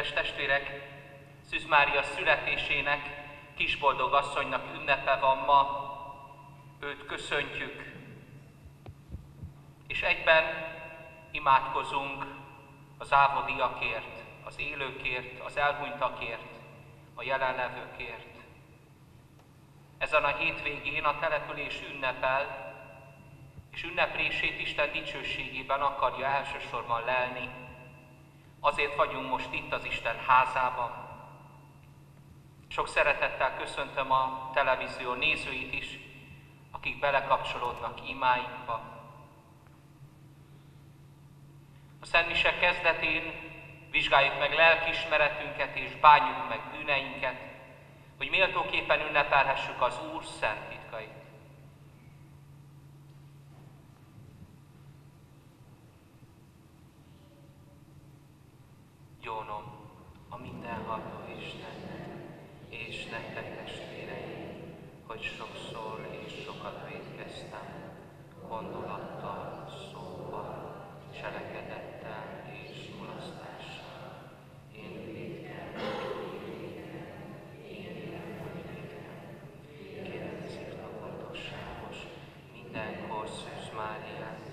Kedves testvérek, Szűz Mária születésének, kisboldog asszonynak ünnepe van ma, őt köszöntjük, és egyben imádkozunk az ávodiakért, az élőkért, az elhunytakért, a jelenlevőkért. Ezen a hétvégén a település ünnepel, és ünneplését Isten dicsőségében akarja elsősorban lelni. Azért vagyunk most itt az Isten házában. Sok szeretettel köszöntöm a televízió nézőit is, akik belekapcsolódnak imáinkba. A Szentmise kezdetén vizsgáljuk meg lelkismeretünket és bánjuk meg bűneinket, hogy méltóképpen ünnepelhessük az Úr szent titkait. Gyónom a mindenható Istennek, és nektek testvéreim, hogy sokszor és sokat védkeztem, gondolattal, szóval, cselekedettel és mulasztással. Én védkem, én védkem, Kérem szívta gondosságos, mindenkor Szűz Máriát,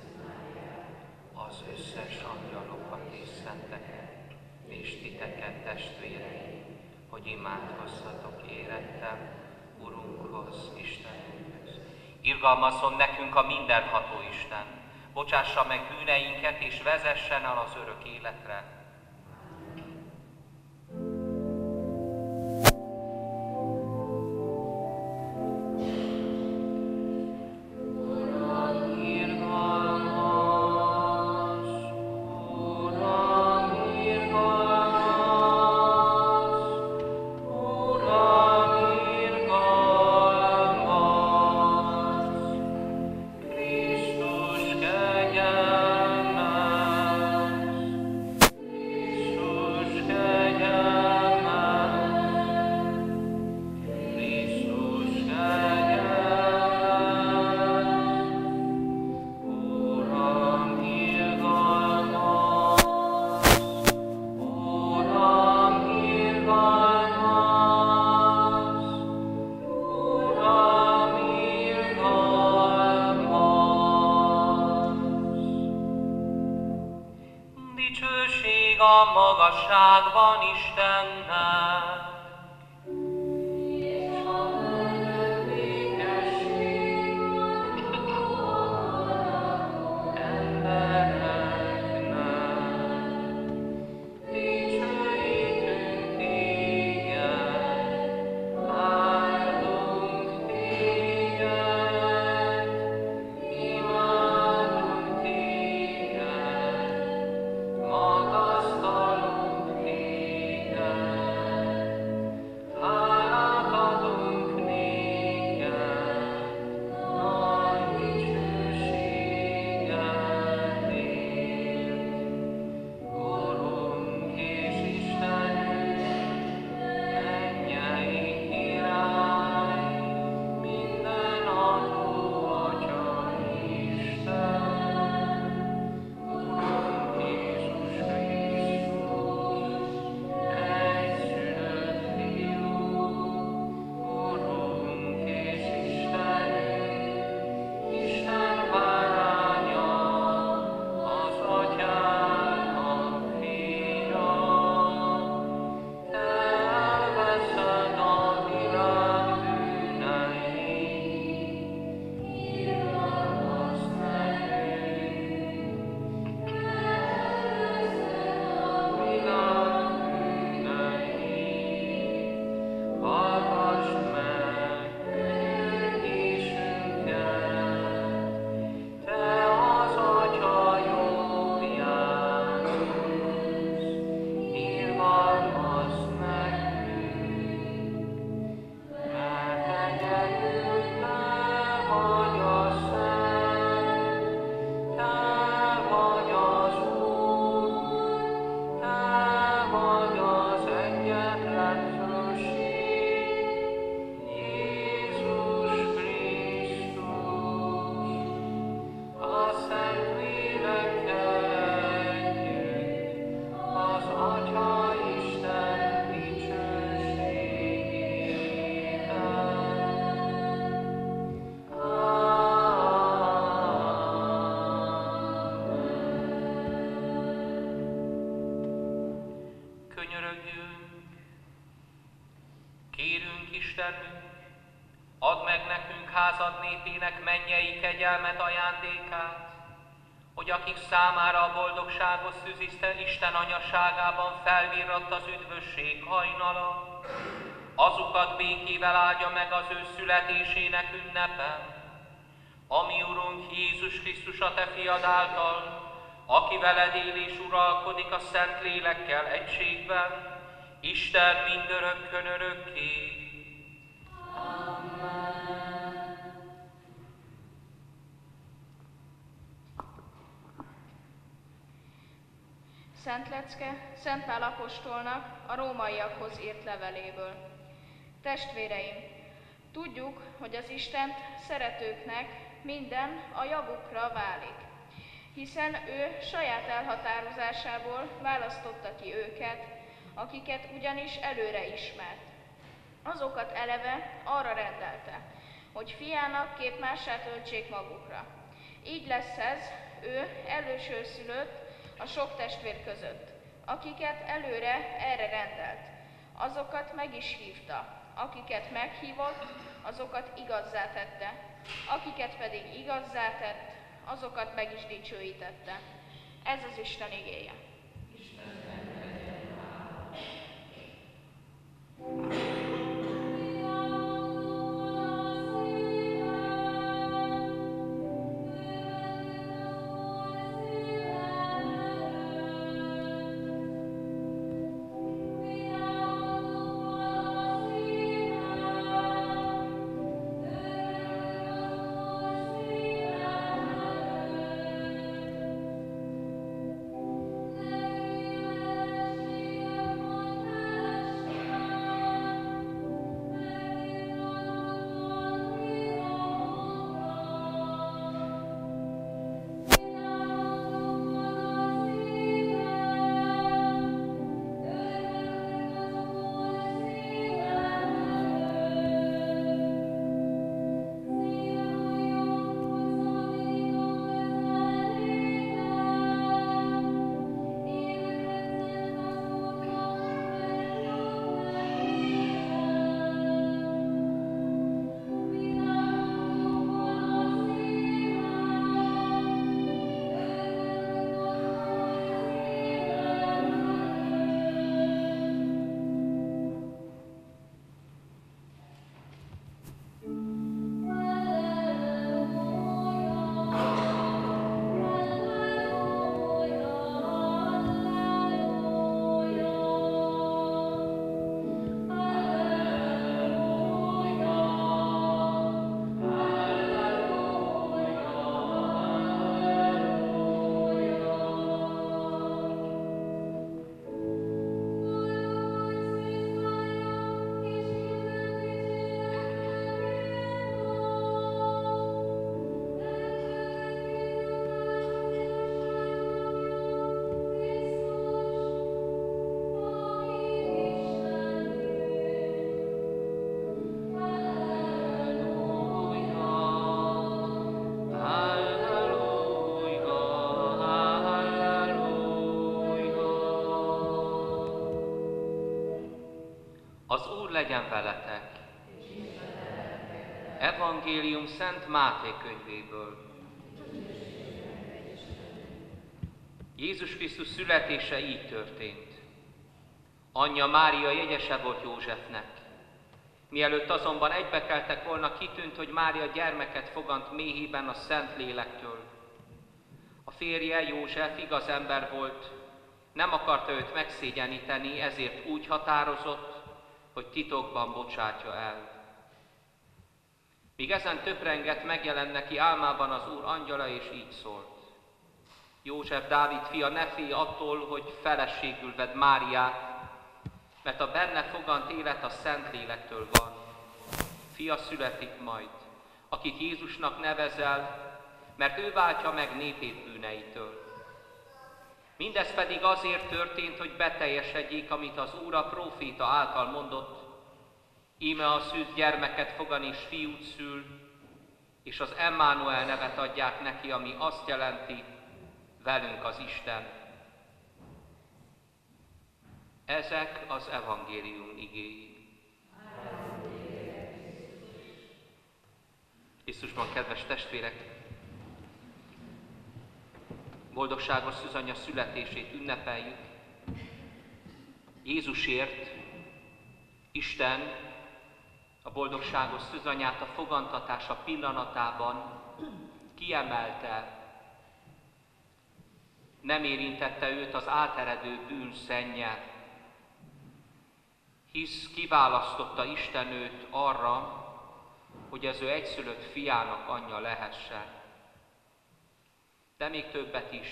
az összes angyalokat és szenteket, és titeket, testvéreim, hogy imádkozzatok érettem Urunkhoz, Istenünkhöz. Irgalmazzon nekünk a mindenható Isten, bocsássa meg bűneinket, és vezessen el az örök életre. Mennyei kegyelmet ajándékát, hogy akik számára a boldogságos szűziszte Isten anyaságában felvirratt az üdvösség hajnala, azokat békével áldja meg az ő születésének ünnepe, ami Urunk Jézus Krisztus a Te fiad által, aki veled él és uralkodik a Szent Lélekkel egységben, Isten mindörökkön örökké. Szent Lecke Szent Pál apostolnak a rómaiakhoz írt leveléből. Testvéreim, tudjuk, hogy az Istent szeretőknek minden a javukra válik, hiszen ő saját elhatározásából választotta ki őket, akiket ugyanis előre ismert. Azokat eleve arra rendelte, hogy fiának képmását öltsék magukra. Így lesz ez, ő elősőszülött a sok testvér között, akiket előre erre rendelt. Azokat meg is hívta, akiket meghívott, azokat igazzá tette, akiket pedig igazzá tett, azokat meg is dicsőítette. Ez az Isten igéje. legyen Szent Máté könyvéből. Jézus Krisztus születése így történt. Anyja Mária jegyese volt Józsefnek. Mielőtt azonban egybekeltek volna, kitűnt, hogy Mária gyermeket fogant méhében a Szent Lélektől. A férje József igaz ember volt, nem akarta őt megszégyeníteni, ezért úgy határozott, hogy titokban bocsátja el. Míg ezen töprengett, megjelent neki álmában az Úr angyala, és így szólt. József Dávid fia, ne félj attól, hogy feleségül vedd Máriát, mert a benne fogant élet a Lélektől van. Fia születik majd, akit Jézusnak nevezel, mert ő váltja meg népét bűneitől. Mindez pedig azért történt, hogy beteljesedjék, amit az Úr a próféta által mondott. Íme a szűz gyermeket fogan és fiút szül, és az Emmanuel nevet adják neki, ami azt jelenti, velünk az Isten. Ezek az evangélium igéi. Krisztusban, kedves testvérek! Boldogságos szüzanya születését ünnepeljük. Jézusért Isten boldogságos szüzanyát a fogantatása pillanatában kiemelte, nem érintette őt az áteredő bűn szennyel, hisz kiválasztotta Isten őt arra, hogy az ő egyszülött fiának anyja lehessen. De még többet is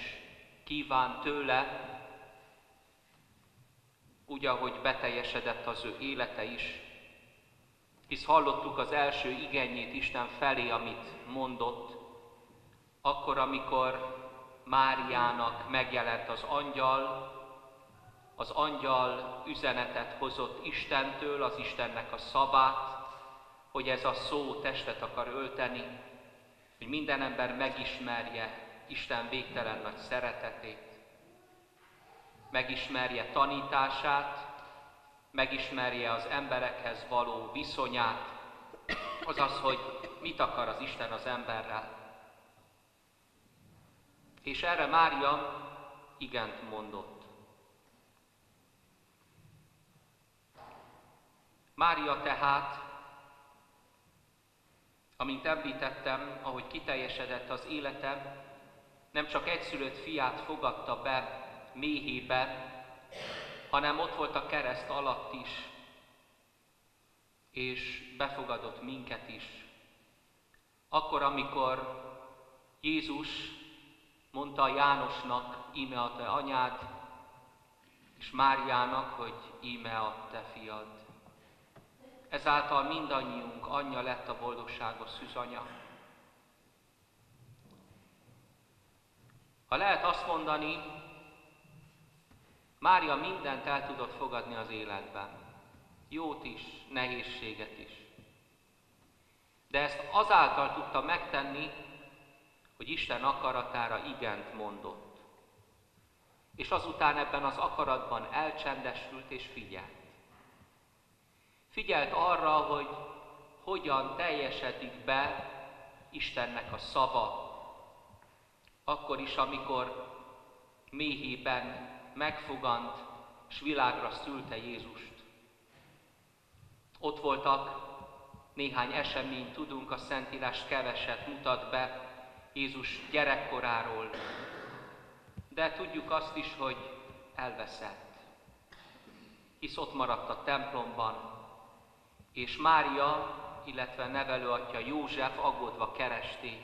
kíván tőle, úgy, ahogy beteljesedett az ő élete is, hisz hallottuk az első igenyét Isten felé, amit mondott, akkor, amikor Máriának megjelent az angyal, az angyal üzenetet hozott Istentől, az Istennek a szavát, hogy ez a szó testet akar ölteni, hogy minden ember megismerje Isten végtelen nagy szeretetét, megismerje tanítását, megismerje az emberekhez való viszonyát, azaz, hogy mit akar az Isten az emberrel. És erre Mária igent mondott. Mária tehát Amint említettem, ahogy kiteljesedett az életem, nem csak egyszülött fiát fogadta be méhébe, hanem ott volt a kereszt alatt is, és befogadott minket is. Akkor, amikor Jézus mondta Jánosnak, íme a te anyád, és Máriának, hogy íme a te fiad. Ezáltal mindannyiunk anyja lett a boldogságos szűzanya. Ha lehet azt mondani, Mária mindent el tudott fogadni az életben. Jót is, nehézséget is. De ezt azáltal tudta megtenni, hogy Isten akaratára igent mondott. És azután ebben az akaratban elcsendesült és figyelt. Figyelt arra, hogy hogyan teljesedik be Istennek a szava, akkor is, amikor méhében megfogant, és világra szülte Jézust. Ott voltak néhány esemény, tudunk, a Szentírás keveset mutat be Jézus gyerekkoráról, de tudjuk azt is, hogy elveszett. Hisz ott maradt a templomban, és Mária, illetve nevelőatja József aggódva keresték.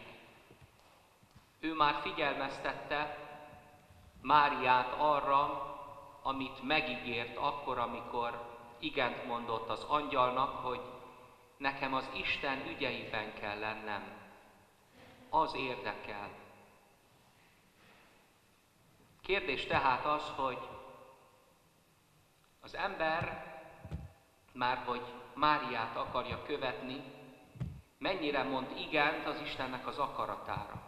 Ő már figyelmeztette Máriát arra, amit megígért akkor, amikor igent mondott az angyalnak, hogy nekem az Isten ügyeiben kell lennem. Az érdekel. Kérdés tehát az, hogy az ember már hogy Máriát akarja követni, mennyire mond igent az Istennek az akaratára.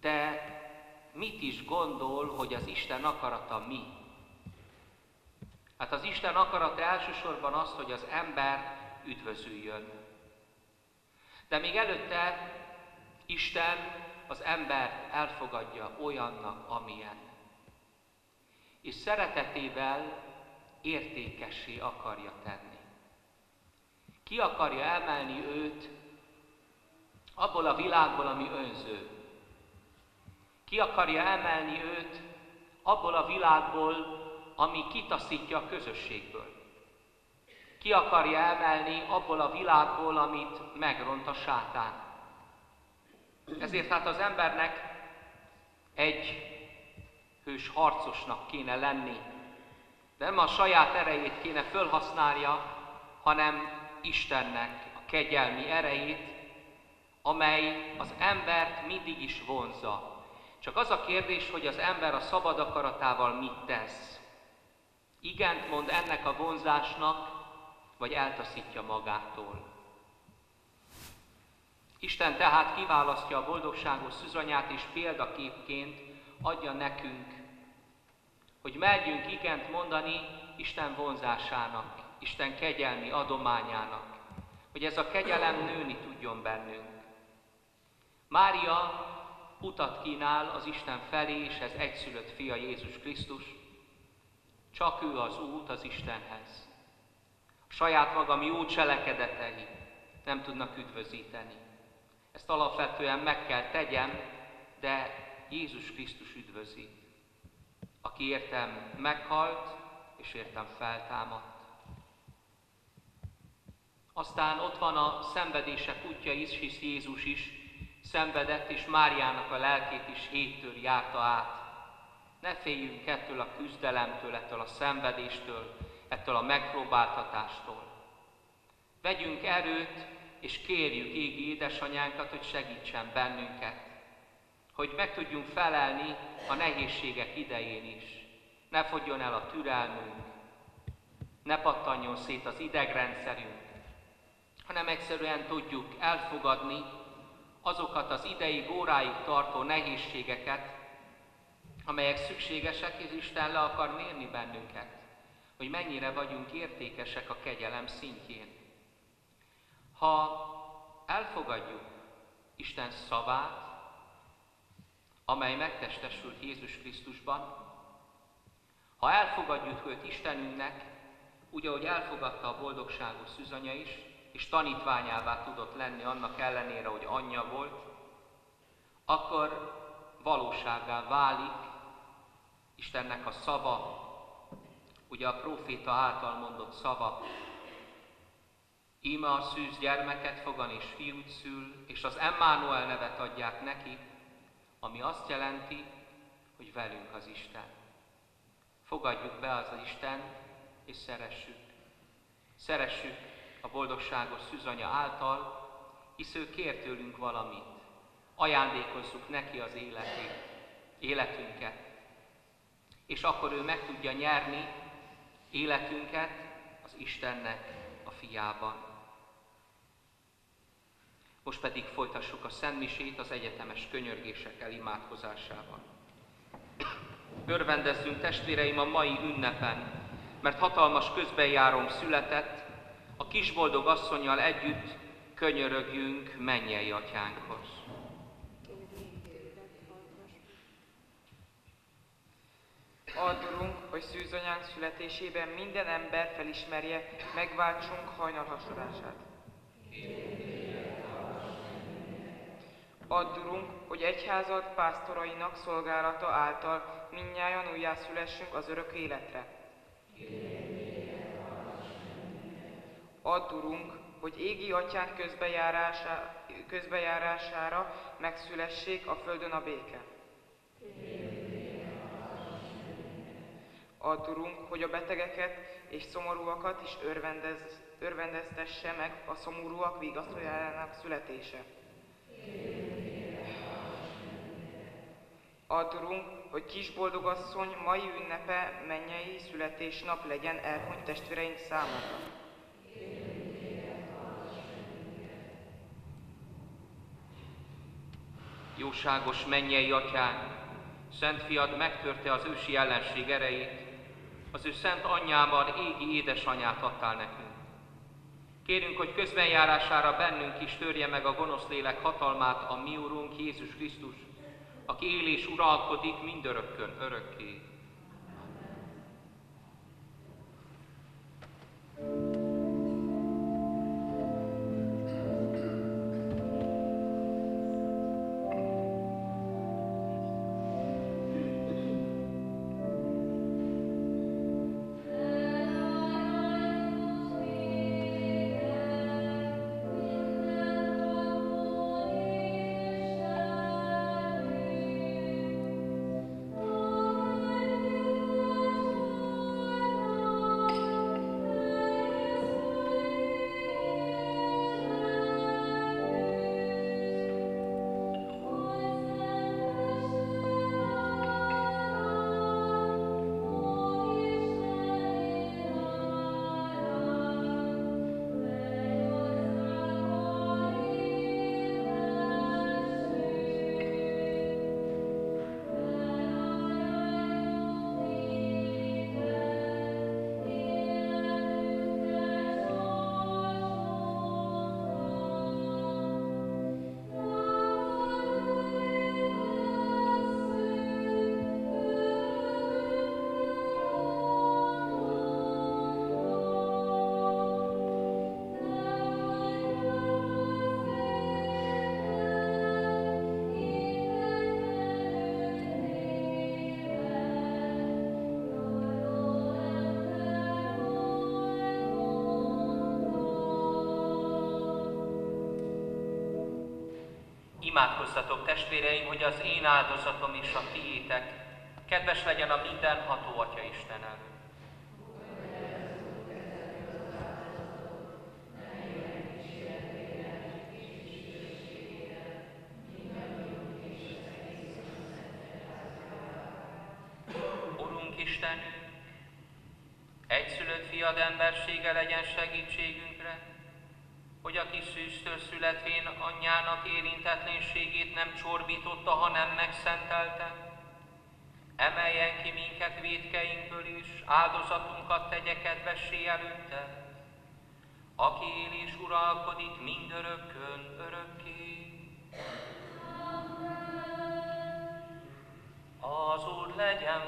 De mit is gondol, hogy az Isten akarata mi? Hát az Isten akarata elsősorban az, hogy az ember üdvözüljön. De még előtte Isten az embert elfogadja olyannak, amilyen. És szeretetével értékessé akarja tenni. Ki akarja emelni őt abból a világból, ami önző. Ki akarja emelni őt abból a világból, ami kitaszítja a közösségből. Ki akarja emelni abból a világból, amit megront a sátán. Ezért hát az embernek egy hős harcosnak kéne lenni, nem a saját erejét kéne fölhasználja, hanem Istennek a kegyelmi erejét, amely az embert mindig is vonzza. Csak az a kérdés, hogy az ember a szabad akaratával mit tesz. Igent mond ennek a vonzásnak, vagy eltaszítja magától. Isten tehát kiválasztja a boldogságos szüzanyát, és példaképként adja nekünk hogy merjünk igent mondani Isten vonzásának, Isten kegyelmi adományának, hogy ez a kegyelem nőni tudjon bennünk. Mária utat kínál az Isten felé, és ez egyszülött fia Jézus Krisztus. Csak ő az út az Istenhez. A saját magam jó cselekedetei nem tudnak üdvözíteni. Ezt alapvetően meg kell tegyem, de Jézus Krisztus üdvözít, aki értem meghalt, és értem feltámadt. Aztán ott van a szenvedések útja is, hisz Jézus is szenvedett, és Máriának a lelkét is héttől járta át. Ne féljünk ettől a küzdelemtől, ettől a szenvedéstől, ettől a megpróbáltatástól. Vegyünk erőt, és kérjük égi édesanyánkat, hogy segítsen bennünket, hogy meg tudjunk felelni a nehézségek idején is. Ne fogjon el a türelmünk, ne pattanjon szét az idegrendszerünk, hanem egyszerűen tudjuk elfogadni azokat az ideig, óráig tartó nehézségeket, amelyek szükségesek, és Isten le akar mérni bennünket, hogy mennyire vagyunk értékesek a kegyelem szintjén. Ha elfogadjuk Isten szavát, amely megtestesült Jézus Krisztusban, ha elfogadjuk őt Istenünknek, úgy, ahogy elfogadta a boldogságos szüzanya is, és tanítványává tudott lenni annak ellenére, hogy anyja volt, akkor valóságá válik Istennek a szava, ugye a proféta által mondott szava, Íme a szűz gyermeket fogan és fiút szül, és az Emmanuel nevet adják neki, ami azt jelenti, hogy velünk az Isten. Fogadjuk be az Isten, és szeressük. Szeressük a boldogságos szűzanya által, hisz ő kér tőlünk valamit. Ajándékozzuk neki az életét, életünket. És akkor ő meg tudja nyerni életünket az Istennek a fiában. Most pedig folytassuk a szentmisét az egyetemes könyörgésekkel imádkozásával. Örvendezzünk testvéreim a mai ünnepen, mert hatalmas közbenjárom született, kisboldog asszonyjal együtt könyörögjünk mennyei atyánkhoz. Addurunk, hogy szűzanyánk születésében minden ember felismerje, megváltsunk hajnalhasadását. Addurunk, hogy egyházad pásztorainak szolgálata által minnyáján újjászülessünk az örök életre. Add, Urunk, hogy égi atyánk közbejárásá, közbejárására megszülessék a földön a béke. Add, Urunk, hogy a betegeket és szomorúakat is örvendez, örvendeztesse meg a szomorúak vigasztaljának születése. Add, Urunk, hogy kisboldogasszony mai ünnepe mennyei születésnap legyen elhunyt testvéreink számára. Jóságos mennyei atyánk, Szent fiad megtörte az ősi ellenség erejét, az ő szent anyjával égi édesanyát adtál nekünk. Kérünk, hogy közbenjárására bennünk is törje meg a gonosz lélek hatalmát a mi Urunk Jézus Krisztus, aki él és uralkodik mindörökkön örökké. Imádkozzatok testvéreim, hogy az én áldozatom és a tiétek. Kedves legyen a mindenható Atya Isten előtt. Urunk Istenünk, egyszülött fiad embersége legyen segítségünkre, hogy a kis szűztől születvén anyjának érintetlenségét nem csorbította, hanem megszentelte. Emeljen ki minket védkeinkből is, áldozatunkat tegye kedvessé előtte, aki él és uralkodik mindörökkön, örökké. Az Úr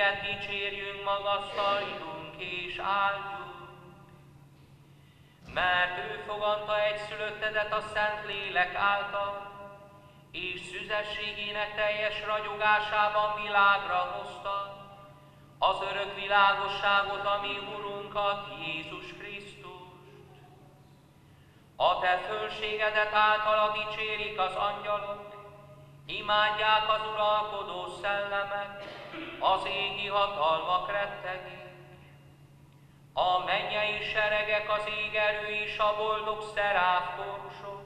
Téged dicsérjünk, magasztaljunk és áldjuk, mert ő fogadta egy szülöttedet a Szent Lélek által, és szüzességének teljes ragyogásában világra hozta az örök világosságot, ami Urunkat, Jézus Krisztust. A te fölségedet általa dicsérik az angyalok, imádják az uralkodó szellemek, az égi hatalmak rettegik. A mennyei seregek, az ég erő és a boldog szeráf kórusok,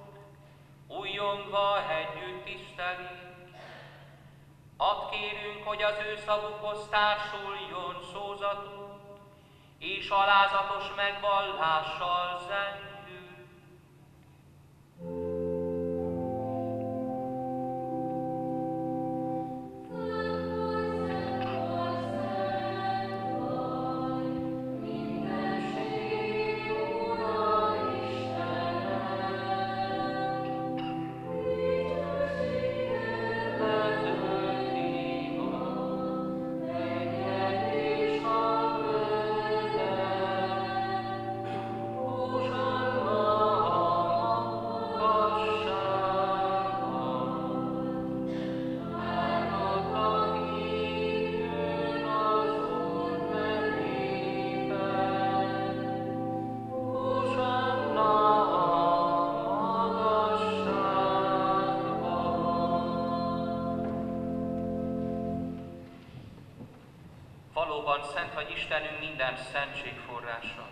újongva együtt tisztelik. Add kérünk, hogy az ő szavukhoz társuljon szózatunk, és alázatos megvallással zenjük. Valóban szent vagy Istenünk minden szentség forrása.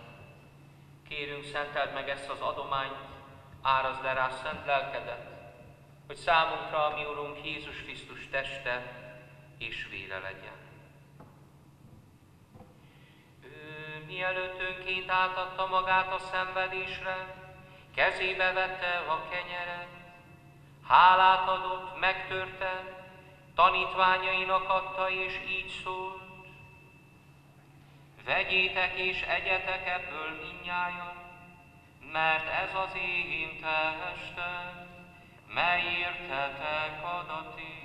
Kérünk, szenteld meg ezt az adományt, árazd le rá szent lelkedet, hogy számunkra a mi Urunk Jézus Krisztus teste és vére legyen. Ő mielőtt önként átadta magát a szenvedésre, kezébe vette a kenyeret, hálát adott, megtörte, tanítványainak adta, és így szólt. Vegyétek és egyetek ebből minnyájan, mert ez az én testem, mely értetek adatik.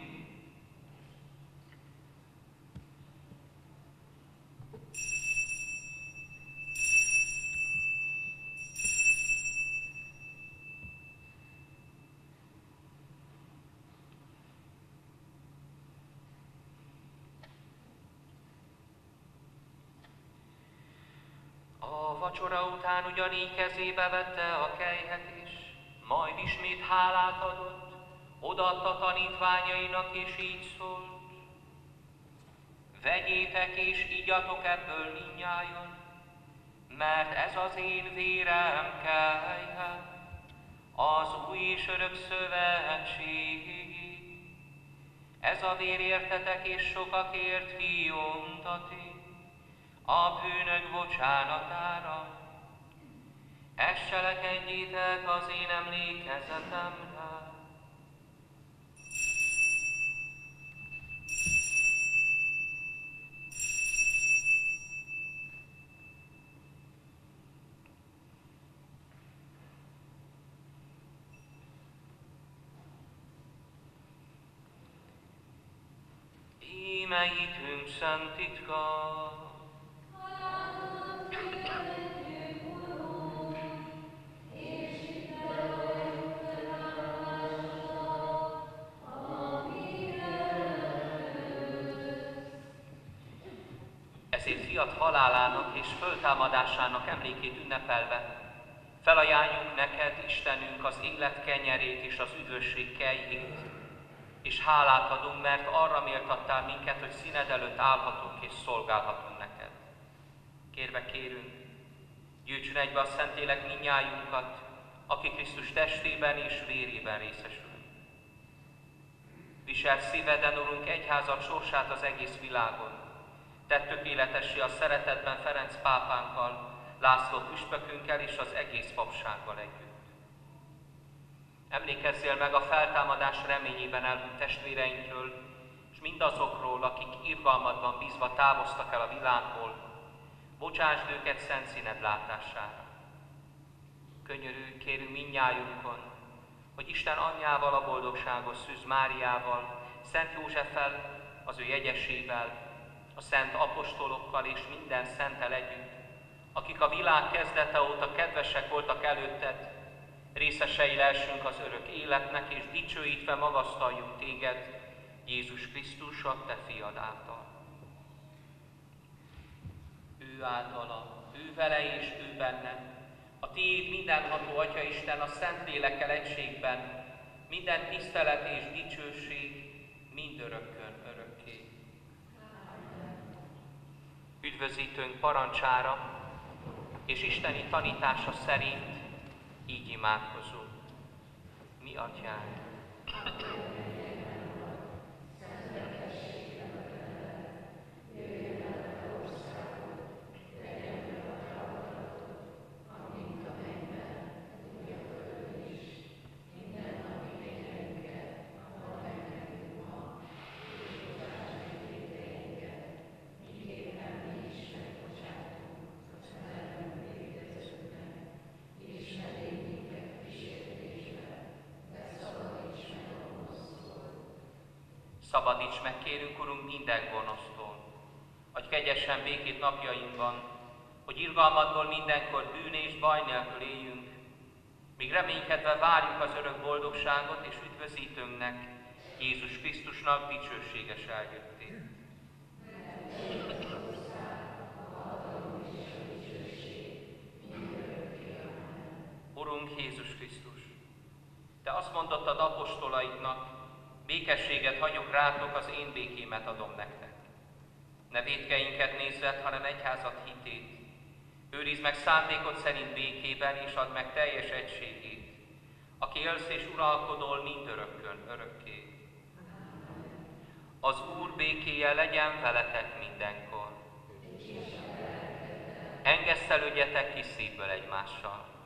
A vacsora után ugyanígy kezébe vette a kejhet is, majd ismét hálát adott, odaadta tanítványainak, és így szólt. Vegyétek és igyatok ebből minnyájon, mert ez az én vérem kejhet, az új és örök szövetségig. Ez a vér értetek és sokakért kiontatik, a bűnök bocsánatára. Ezt cselekedjétek az én emlékezetemre. Íme hitünk szent titka, ezért fiat halálának és föltámadásának emlékét ünnepelve, felajánljuk neked, Istenünk, az élet kenyerét és az üdvösség kejét, és hálát adunk, mert arra méltattál minket, hogy színed előtt állhatunk és szolgálhatunk neked. Kérve kérünk, gyűjtsön egybe a Szentlélek minnyájunkat, aki Krisztus testében és vérében részesül. Visel szíveden, Urunk, egyházat sorsát az egész világon. Tett tökéletessé a szeretetben Ferenc pápánkkal, László püspökünkkel és az egész papsággal együtt. Emlékezzél meg a feltámadás reményében elhunyt testvéreinkről, és mindazokról, akik irgalmadban bízva távoztak el a világból, bocsásd őket szent színed látására. Könyörű, kérünk minnyájunkon, hogy Isten anyjával, a boldogságos Szűz Máriával, Szent Józseffel, az ő jegyesével, a szent apostolokkal és minden szentel együtt, akik a világ kezdete óta kedvesek voltak előtted, részesei lelsünk az örök életnek, és dicsőítve magasztaljuk téged, Jézus Krisztus, a te fiad által. Ő általa, ő vele és ő benne, a tiéd mindenható Atya Isten a Szent Lélekkel egységben, minden tisztelet és dicsőség mind örökkön örökké. Üdvözítőnk parancsára és isteni tanítása szerint így imádkozunk. Mi atyánk, Szabadíts meg, kérünk, Urunk, minden gonosztól. Adj kegyesen békét napjainkban, hogy irgalmadból mindenkor bűn és baj nélkül éljünk, míg reménykedve várjuk az örök boldogságot és üdvözítőnknek, Jézus Krisztusnak dicsőséges eljöttét. Urunk Jézus Krisztus, Te azt mondottad apostolaidnak, Békességet hagyok rátok, az én békémet adom nektek. Ne védkeinket nézzed, hanem egyházat hitét. Őrizd meg szándékot szerint békében, és add meg teljes egységét, aki élsz és uralkodol mind örökkön, örökké. Az Úr békéje legyen veletek mindenkor. Engesztelődjetek ki szívből egymással.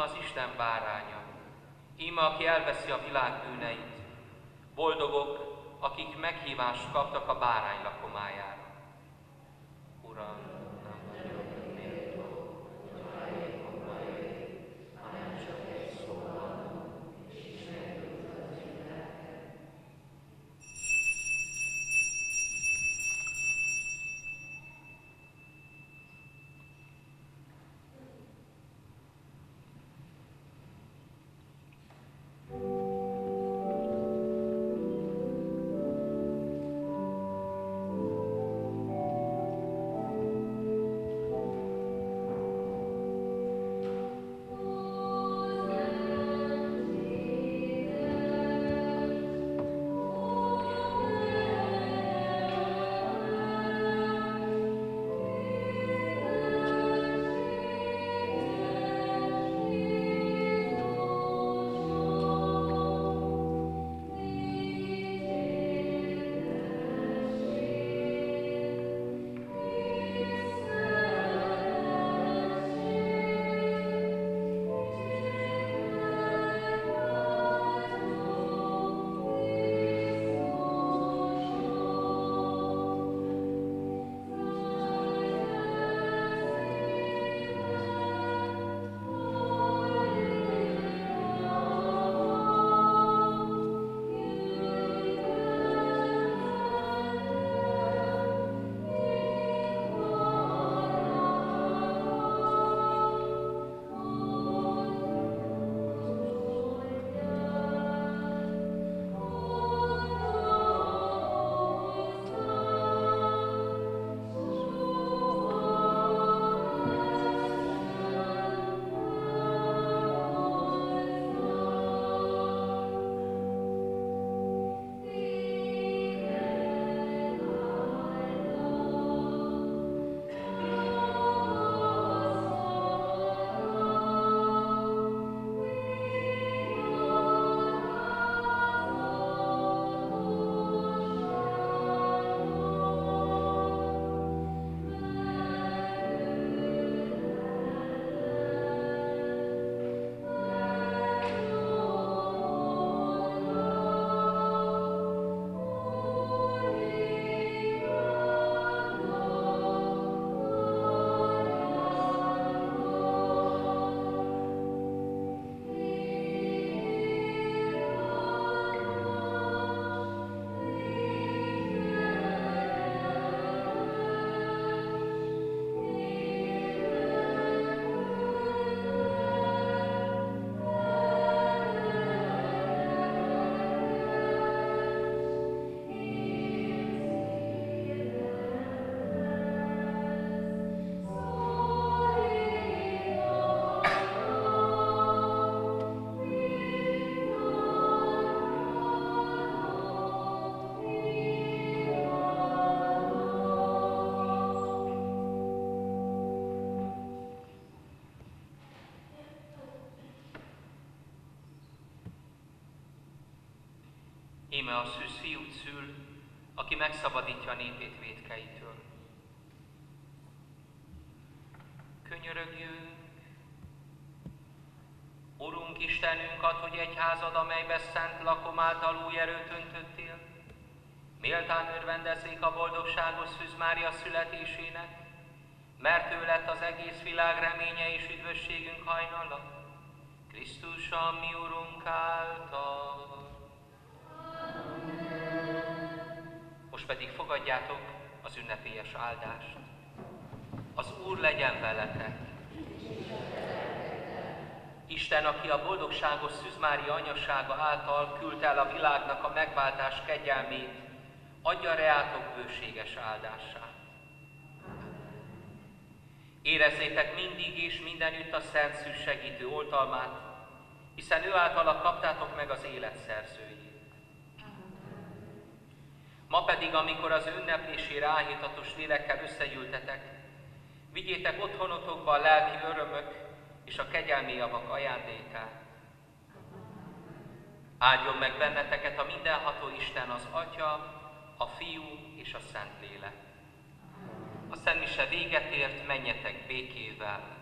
Íme az Isten báránya, íme aki elveszi a világ bűneit. Boldogok, akik meghívást kaptak a bárány Íme a szűz fiút szül, aki megszabadítja a népét védkeitől. Könyörögjünk, Urunk Istenünk, ad, hogy egy házad, amelybe szent lakom által új erőt öntöttél, méltán örvendezzék a boldogságos Szűz Mária születésének, mert ő lett az egész világ reménye és üdvösségünk hajnala. Krisztus, a mi Urunk által. Pedig fogadjátok az ünnepélyes áldást. Az Úr legyen veletek! Isten, aki a boldogságos Szűz Mária anyasága által küldte el a világnak a megváltás kegyelmét, adja reátok bőséges áldását. Érezzétek mindig és mindenütt a Szent Szűz segítő oltalmát, hiszen ő általa kaptátok meg az élet szerzőjét. Ma pedig, amikor az ünneplésére áhítatos lélekkel összegyűltetek, vigyétek otthonotokba a lelki örömök és a kegyelmi javak ajándékát. Áldjon meg benneteket a mindenható Isten, az Atya, a Fiú és a Szent Lélek. A Szent Mise véget ért, menjetek békével.